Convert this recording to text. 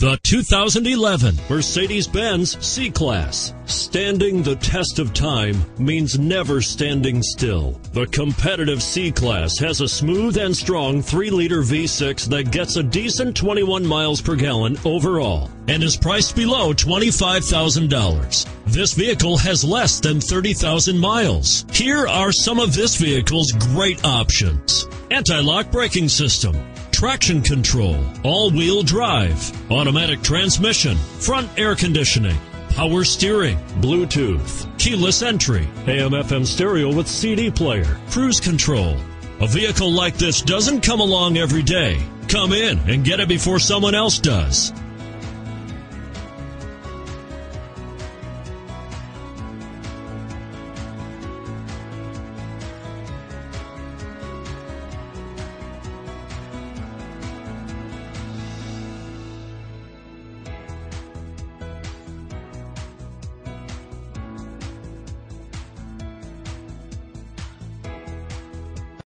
The 2011 Mercedes-Benz C-Class. Standing the test of time means never standing still. The competitive C-Class has a smooth and strong 3-liter V6 that gets a decent 21 miles per gallon overall and is priced below $25,000. This vehicle has less than 30,000 miles. Here are some of this vehicle's great options. Anti-lock braking system traction control, all-wheel drive, automatic transmission, front air conditioning, power steering, Bluetooth, keyless entry, AM FM stereo with CD player, cruise control. A vehicle like this doesn't come along every day. Come in and get it before someone else does.